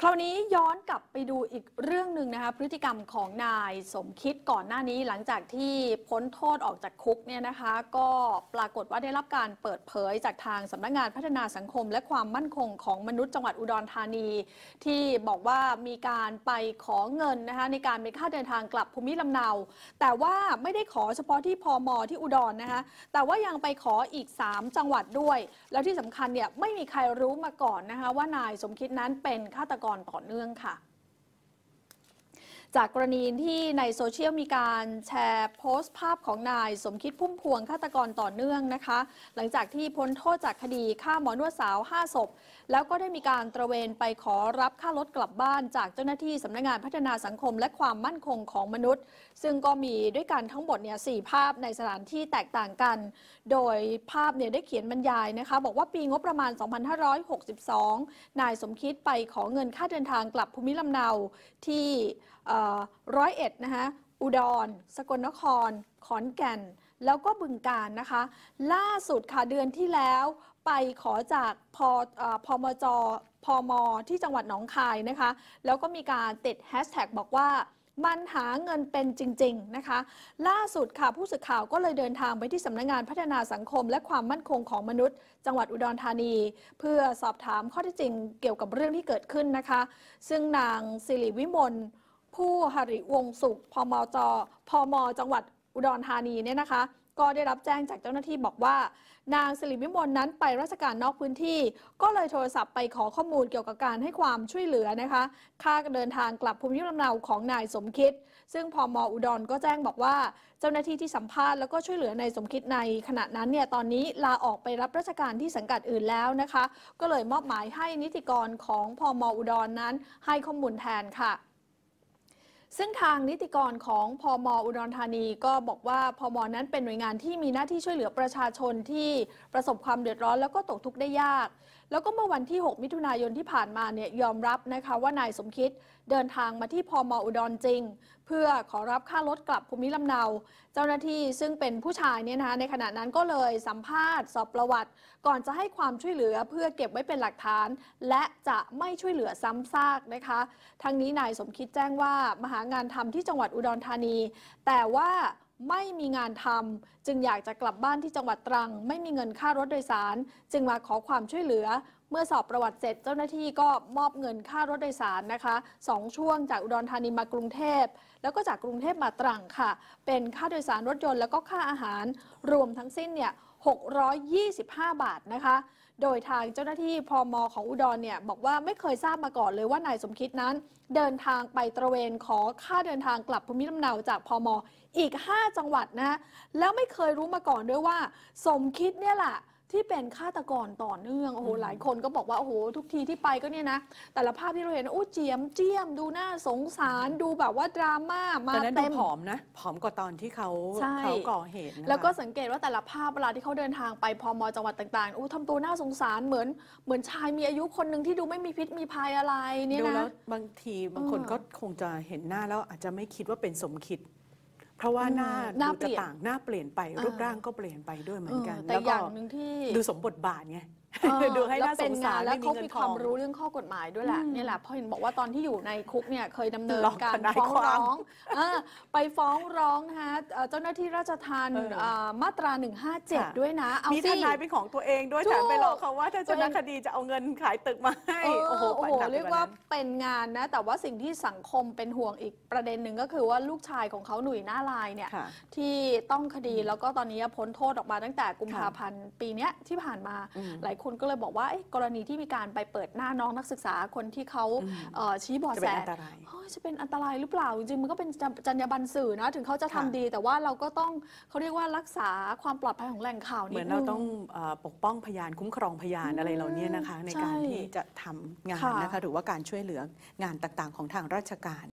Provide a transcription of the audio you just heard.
คราวนี้ย้อนกลับไปดูอีกเรื่องหนึ่งนะคะพฤติกรรมของนายสมคิดก่อนหน้านี้หลังจากที่พ้นโทษออกจากคุกเนี่ยนะคะ ก็ปรากฏว่าได้รับการเปิดเผยจากทางสำนักงานพัฒนาสังคม และความมั่นคงของมนุษย์จังหวัดอุดรธานี ที่บอกว่ามีการไปขอเงินนะคะในการไปค่าเดินทางกลับภูมิลำเนา แต่ว่าไม่ได้ขอเฉพาะที่พอมที่อุดรนะคะแต่ว่ายังไปขออีก 3 จังหวัดด้วย แล้วที่สำคัญเนี่ยไม่มีใครรู้มาก่อนนะคะว่านายสมคิดนั้นเป็นฆาตกรต่อเนื่องค่ะ จากกรณีที่ในโซเชียลมีการแชร์โพสต์ภาพของนายสมคิดพุ่มพวงฆาตกรต่อเนื่องนะคะ หลังจากที่พ้นโทษจากคดีฆ่าหมอนวดสาว 5 ศพ แล้วก็ได้มีการตระเวนไปขอรับค่ารถกลับบ้าน จากเจ้าหน้าที่สำนักงานพัฒนาสังคมและความมั่นคงของมนุษย์ ซึ่งก็มีด้วยกันทั้งหมดเนี่ยสภาพในสถานที่แตกต่างกัน โดยภาพเนี่ยได้เขียนบรรยายนะคะ บอกว่าปีงบประมาณ 2562 นายสมคิดไปขอเงินค่าเดินทางกลับภูมิลำเนาที่ร้อยเอ็ดนะคะอุดร สกลนคร ขอนแก่น แล้วก็บึงการนะคะ ล่าสุดค่ะเดือนที่แล้วไปขอจากพอพมจพมที่จังหวัดหนองคายนะคะ แล้วก็มีการติดแฮชแท็กบอกว่ามันหาเงินเป็นจริง ๆ นะคะ ล่าสุดค่ะผู้สื่อข่าวก็เลยเดินทางไปที่สำนักงงานพัฒนาสังคม และความมั่นคงของมนุษย์ จังหวัดอุดรธานี เพื่อสอบถามข้อเท็จจริงเกี่ยวกับเรื่องที่เกิดขึ้นนะคะ ซึ่งนางสิริวิมล ผู้หริวงสุขพมจพมจังหวัดอุดรธานีเนี่ยนะคะ ก็ได้รับแจ้งจากเจ้าหน้าที่บอกว่า นางสิริวิมลนั้นไปราชการนอกพื้นที่ ก็เลยโทรศัพท์ไปขอข้อมูลเกี่ยวกับการให้ความช่วยเหลือนะคะ ค่าเดินทางกลับภูมิลำเนาของนายสมคิด ซึ่งพอมอุดรก็แจ้งบอกว่า เจ้าหน้าที่ที่สัมภาษณ์แล้วก็ช่วยเหลือนายสมคิดในขณะนั้นเนี่ยตอนนี้ลาออกไปรับราชการที่สังกัดอื่นแล้วนะคะ ก็เลยมอบหมายให้นิติกรของพอมอุดรนนั้น ให้ข้อมูลแทนค่ะ ซึ่งทางนิติกรของพอมอุดรธานีก็บอกว่าพอมนั้นเป็นหน่วยงานที่มีหน้าที่ช่วยเหลือประชาชนที่ประสบความเดือดร้อนแล้วก็ตกทุกข์ได้ยาก แล้วก็เมื่อวันที่ 6 มิถุนายนที่ผ่านมาเนี่ยยอมรับนะคะว่านายสมคิดเดินทางมาที่พอมอุดรจริง เพื่อขอรับค่ารถกลับภูมิลำเนา เจ้าหน้าที่ซึ่งเป็นผู้ชายเนี่ยนะคะในขณะนั้นก็เลยสัมภาษณ์สอบประวัติ ก่อนจะให้ความช่วยเหลือเพื่อเก็บไว้เป็นหลักฐาน และจะไม่ช่วยเหลือซ้ำซากนะคะทั้งนี้นายสมคิดแจ้งว่ามาหางานทำที่จังหวัดอุดรธานี แต่ว่า ไม่มีงานทำจึงอยากจะกลับบ้านที่จังหวัดตรัง ไม่มีเงินค่ารถโดยสาร จึงมาขอความช่วยเหลือ เมื่อสอบประวัติเสร็จเจ้าหน้าที่ก็มอบเงินค่ารถโดยสารนะคะสองช่วงจากอุดรธานีมากรุงเทพ แล้วก็จากกรุงเทพมาตรังค่ะ เป็นค่าโดยสารรถยนต์แล้วก็ค่าอาหารรวมทั้งสิ้นเนี่ย 625 บาทนะคะ โดยทางเจ้าหน้าที่พอมอของอุดรเนี่ยบอกว่าไม่เคยทราบมาก่อนเลยว่านายสมคิดนั้น เดินทางไปตระเวนขอค่าเดินทางกลับภูมิลำเนาจากพอมออีก 5 จังหวัดนะแล้วไม่เคยรู้มาก่อนด้วยว่า สมคิดเนี่ยแหละ ที่เป็นฆาตกรต่อเนื่องโอ้โหหลายคนก็บอกว่าโอ้โหทุกทีที่ไปก็เนี่ยนะ แต่ละภาพที่เราเห็นโอ้เจียมเจียมดูน่าสงสารดูแบบว่าดราม่ามาเต็ม ผอมนะผอมกว่าตอนที่เขาเขาก่อเหตุแล้วก็สังเกตว่าแต่ละภาพเวลาที่เขาเดินทางไปพอมจังหวัดต่างๆอู้ทำตัวน่าสงสารเหมือนเหมือนชายมีอายุคนหนึ่งที่ดูไม่มีพิษมีภัยอะไรเนี่ยนะบางทีบางคนก็คงจะเห็นหน้าแล้วอาจจะไม่คิดว่าเป็นสมคิด เพราะว่าหน้าดูจะต่างหน้าเปลี่ยนไป รูปร่างก็เปลี่ยนไปด้วยเหมือนกันแต่อย่างหนึ่งที่ ดูสมบทบาทไง ดูให้น่าสงสารแล้วเขามีความรู้เรื่องข้อกฎหมายด้วยแหละนี่แหละเพราะเห็นบอกว่าตอนที่อยู่ในคุกเนี่ยเคยดำเนินการฟ้องร้องไปฟ้องร้องนะคะเจ้าหน้าที่ราชทัณฑ์มาตรา 157 ด้วยนะมีทนายเป็นของตัวเองด้วยแต่ไปหลอกเขาว่าถ้าชนะคดีจะเอาเงินขายตึกมาให้โอ้โหเรียกว่าเป็นงานนะ แต่ว่าสิ่งที่สังคมเป็นห่วงอีกประเด็นหนึ่งก็คือว่าลูกชายของเขาหนุ่ยหน้าลายเนี่ยที่ต้องคดีแล้วก็ตอนนี้พ้นโทษออกมาตั้งแต่กุมภาพันธ์ปีนี้ที่ผ่านมาหลายคนคนก็เลยบอกว่า กรณีที่มีการไปเปิดหน้าน้องนักศึกษาคนที่เขาชี้บอแสจะเป็นอันตรายหรือเปล่า จริงๆ มันก็เป็นจรรยาบรรณสื่อนะ ถึงเขาจะทำดี แต่ว่าเราก็ต้องเขาเรียกว่ารักษาความปลอดภัยของแหล่งข่าวเหมือนเราต้องปกป้องพยานคุ้มครองพยานอะไรเหล่านี้นะคะ ในการที่จะทำงานนะคะหรือว่าการช่วยเหลืองานต่างๆ ของทางราชการ